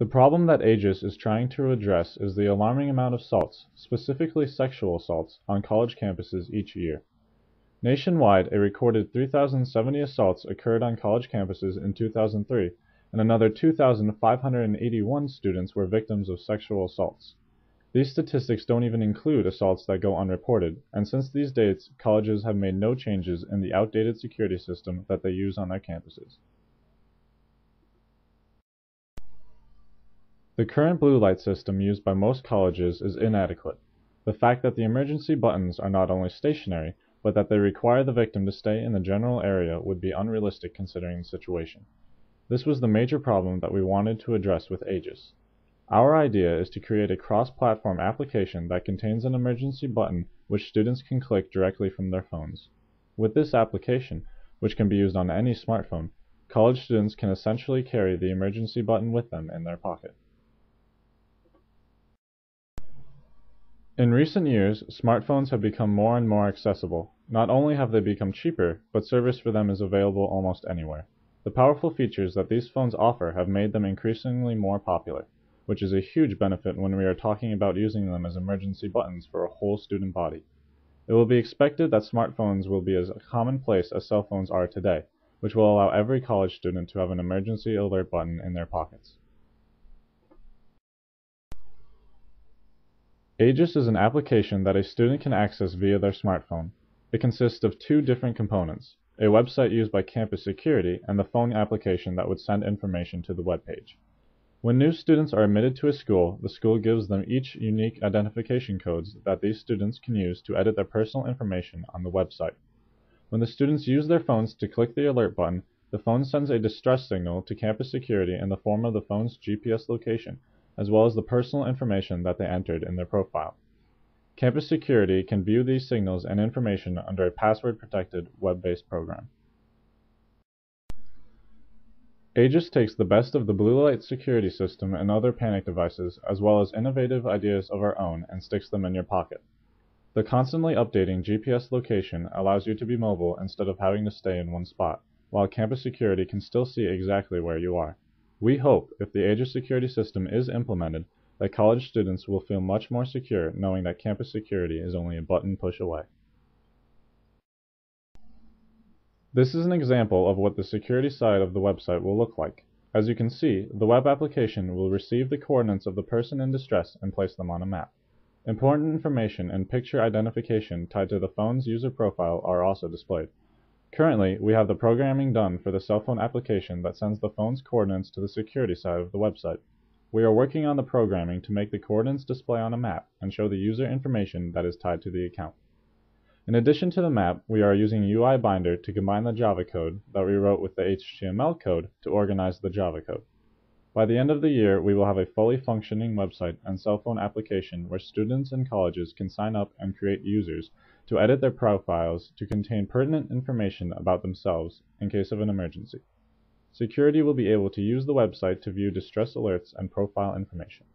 The problem that Aegis is trying to address is the alarming amount of assaults, specifically sexual assaults, on college campuses each year. Nationwide, a recorded 3,070 assaults occurred on college campuses in 2003, and another 2,581 students were victims of sexual assaults. These statistics don't even include assaults that go unreported, and since these dates, colleges have made no changes in the outdated security system that they use on their campuses. The current blue light system used by most colleges is inadequate. The fact that the emergency buttons are not only stationary, but that they require the victim to stay in the general area would be unrealistic considering the situation. This was the major problem that we wanted to address with Aegis. Our idea is to create a cross-platform application that contains an emergency button which students can click directly from their phones. With this application, which can be used on any smartphone, college students can essentially carry the emergency button with them in their pocket. In recent years, smartphones have become more and more accessible. Not only have they become cheaper, but service for them is available almost anywhere. The powerful features that these phones offer have made them increasingly more popular, which is a huge benefit when we are talking about using them as emergency buttons for a whole student body. It will be expected that smartphones will be as commonplace as cell phones are today, which will allow every college student to have an emergency alert button in their pockets. Aegis is an application that a student can access via their smartphone. It consists of two different components, a website used by campus security and the phone application that would send information to the web page. When new students are admitted to a school, the school gives them each unique identification codes that these students can use to edit their personal information on the website. When the students use their phones to click the alert button, the phone sends a distress signal to campus security in the form of the phone's GPS location as well as the personal information that they entered in their profile. Campus security can view these signals and information under a password-protected web-based program. Aegis takes the best of the blue light security system and other panic devices, as well as innovative ideas of our own, and sticks them in your pocket. The constantly updating GPS location allows you to be mobile instead of having to stay in one spot, while campus security can still see exactly where you are. We hope, if the Aegis security system is implemented, that college students will feel much more secure knowing that campus security is only a button push away. This is an example of what the security side of the website will look like. As you can see, the web application will receive the coordinates of the person in distress and place them on a map. Important information and picture identification tied to the phone's user profile are also displayed. Currently, we have the programming done for the cell phone application that sends the phone's coordinates to the security side of the website. We are working on the programming to make the coordinates display on a map and show the user information that is tied to the account. In addition to the map, we are using UI Binder to combine the Java code that we wrote with the HTML code to organize the Java code. By the end of the year, we will have a fully functioning website and cell phone application where students and colleges can sign up and create users to edit their profiles to contain pertinent information about themselves in case of an emergency. Security will be able to use the website to view distress alerts and profile information.